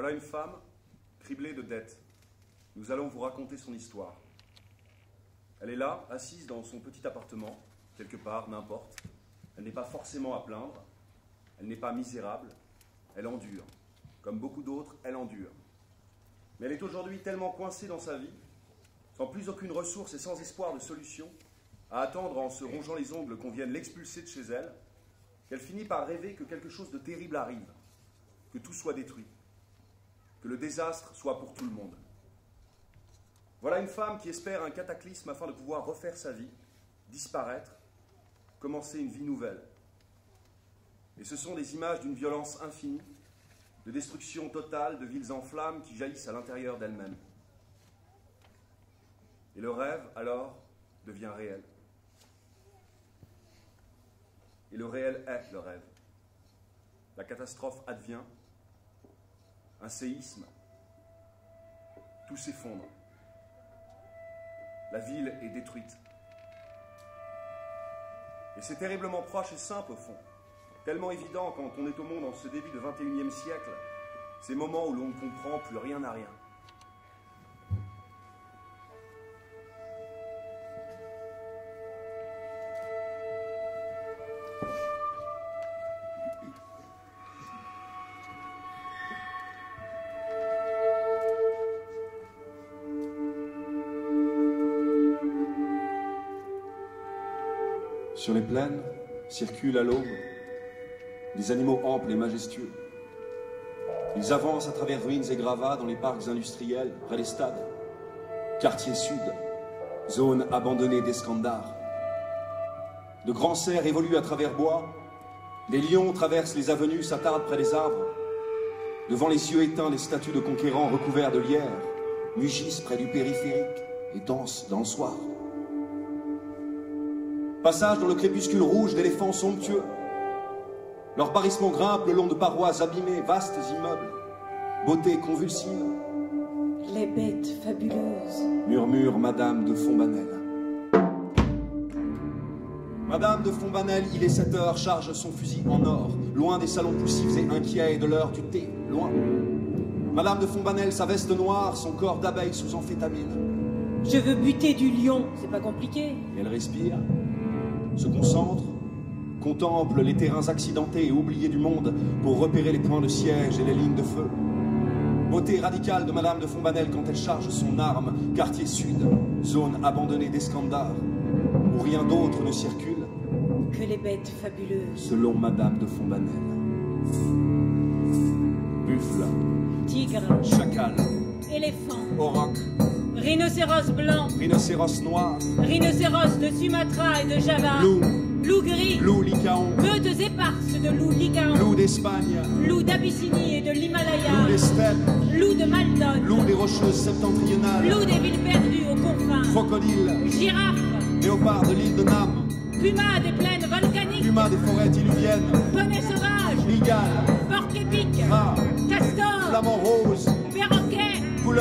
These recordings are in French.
Voilà une femme criblée de dettes. Nous allons vous raconter son histoire. Elle est là, assise dans son petit appartement, quelque part, n'importe. Elle n'est pas forcément à plaindre. Elle n'est pas misérable. Elle endure. Comme beaucoup d'autres, elle endure. Mais elle est aujourd'hui tellement coincée dans sa vie, sans plus aucune ressource et sans espoir de solution, à attendre en se rongeant les ongles qu'on vienne l'expulser de chez elle, qu'elle finit par rêver que quelque chose de terrible arrive, que tout soit détruit, que le désastre soit pour tout le monde. Voilà une femme qui espère un cataclysme afin de pouvoir refaire sa vie, disparaître, commencer une vie nouvelle. Et ce sont des images d'une violence infinie, de destruction totale, de villes en flammes qui jaillissent à l'intérieur d'elles-mêmes. Et le rêve, alors, devient réel. Et le réel est le rêve. La catastrophe advient, un séisme, tout s'effondre. La ville est détruite. Et c'est terriblement proche et simple au fond, tellement évident quand on est au monde en ce début de 21e siècle, ces moments où l'on ne comprend plus rien à rien. Sur les plaines circulent à l'aube des animaux amples et majestueux. Ils avancent à travers ruines et gravats dans les parcs industriels, près des stades. Quartier sud, zone abandonnée d'Escandar. De grands cerfs évoluent à travers bois. Des lions traversent les avenues, s'attardent près des arbres. Devant les yeux éteints des statues de conquérants recouverts de lierre, mugissent près du périphérique et dansent dans le soir. Passage dans le crépuscule rouge d'éléphants somptueux. Leur parissement grimpe le long de parois abîmées, vastes immeubles. Beauté convulsive, Les bêtes fabuleuses. murmure Madame de Fontbanel. Madame de Fontbanel, il est 7 heures, charge son fusil en or, loin des salons poussifs et inquiets et de l'heure du thé, loin. Madame de Fontbanel, sa veste noire, son corps d'abeille sous amphétamine. Je veux buter du lion, c'est pas compliqué. Et elle respire, se concentre, contemple les terrains accidentés et oubliés du monde pour repérer les points de siège et les lignes de feu. Beauté radicale de Madame de Fontbanel quand elle charge son arme, quartier sud, zone abandonnée d'Escandar, où rien d'autre ne circule, Que les bêtes fabuleuses. selon Madame de Fontbanel. Buffle, Tigre, chacal, éléphant, auroch, rhinocéros blanc, rhinocéros noir, rhinocéros de Sumatra et de Java, loup, loup gris, loup lycaon, meutes éparses de loups lycaons, loup d'Espagne, loup d'Abyssinie et de loup l'Himalaya, des steppes, loup de Maldon, loup des rocheuses septentrionales, loup des villes perdues aux confins, crocodile, girafe, léopard de l'île de Nam, puma des plaines volcaniques, puma des forêts diluviennes, poney sauvage, migale, porc rat, castor, flamant rose,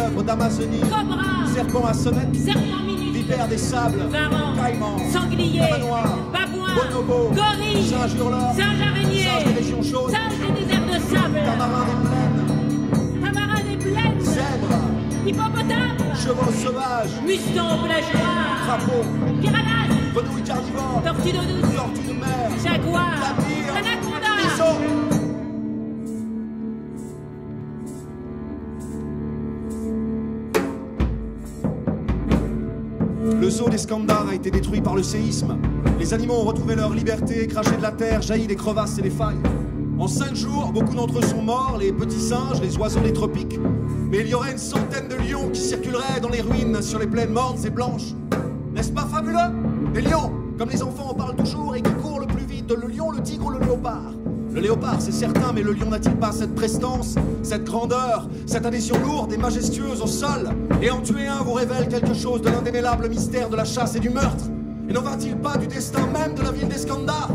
couleuvre d'Amazonie, cobra, serpent à sonnette, serpent minuscule, vipère des sables, varan, caïman, sanglier, Tabanoir, babouin, bonobo, gorille, singe hurleur, singe araignée, singe des régions chaudes, singe des déserts de sable, tamarin des plaines, tamarin des plaines, zèbre, hippopotame, chevaux sauvages, muston plageoire, crapaud, piranhas, grenouille carnivore, tortue d'eau douce, tortue de mer, jaguar, tapir, anaconda, Le zoo d'Escandar a été détruit par le séisme. Les animaux ont retrouvé leur liberté, craché de la terre, jailli des crevasses et des failles. En cinq jours, beaucoup d'entre eux sont morts, les petits singes, les oiseaux des tropiques. Mais il y aurait une centaine de lions qui circuleraient dans les ruines sur les plaines mortes et blanches. N'est-ce pas fabuleux? Des lions, comme les enfants en parlent toujours et qui courent le plus vite, le lion, le tigre ou le léopard. Le léopard, c'est certain, mais le lion n'a-t-il pas cette prestance, cette grandeur, cette adhésion lourde et majestueuse au sol? Et en tuer un vous révèle quelque chose de l'indémêlable mystère de la chasse et du meurtre? Et n'en va-t-il pas du destin même de la ville d'Escandar